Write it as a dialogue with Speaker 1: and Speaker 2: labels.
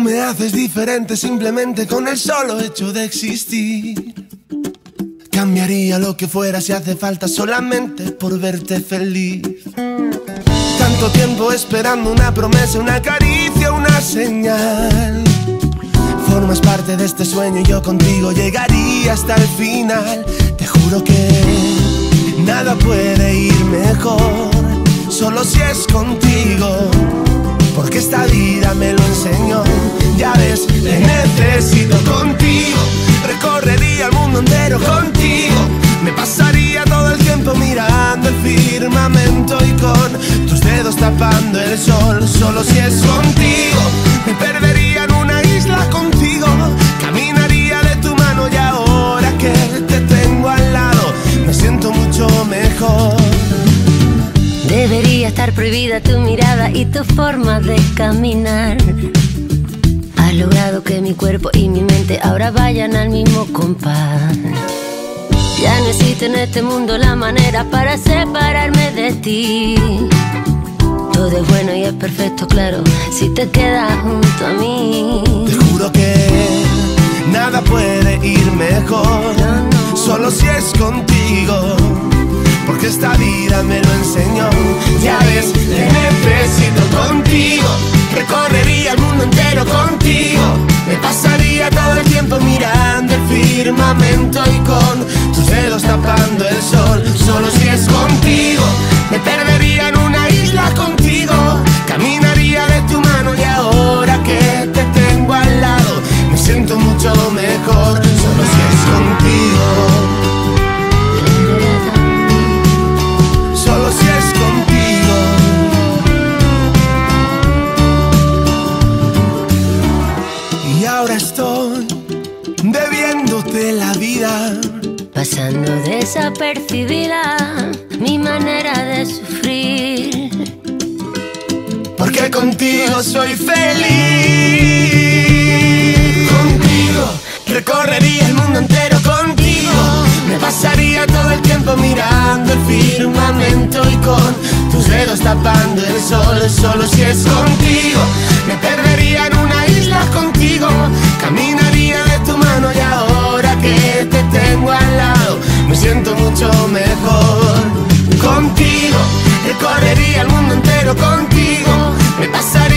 Speaker 1: haces diferente simplemente con el solo hecho de existir. Cambiaría lo que fuera si hace falta solamente por verte feliz. Tanto tiempo esperando una promesa, una caricia, una señal. Formas parte de este sueño y yo contigo llegaría hasta el final. Te juro que nada puede ir mejor, solo si es contigo. Porque esta vida me lo enseñó. Ya ves, te necesito contigo. Recorrería el mundo entero contigo. Me pasaría todo el tiempo mirando el firmamento y con tus dedos tapando el sol. Solo si es contigo.
Speaker 2: Debería estar prohibida tu mirada y tu forma de caminar. Has logrado que mi cuerpo y mi mente ahora vayan al mismo compás. Ya no existe en este mundo la manera para separarme de ti. Todo es bueno y es perfecto, claro, si te quedas junto a mí.
Speaker 1: Te juro que nada puede ir mejor, solo si es contigo. Porque esta vida me lo enseñó. La vida.
Speaker 2: Pasando desapercibida mi manera de sufrir.
Speaker 1: Porque contigo soy feliz. Contigo recorrería el mundo entero contigo. Me pasaría todo el tiempo mirando el firmamento y con tus dedos tapando el sol. Solo si es contigo. Me perdería en una mucho mejor. Contigo recorrería el mundo entero contigo. Me pasaría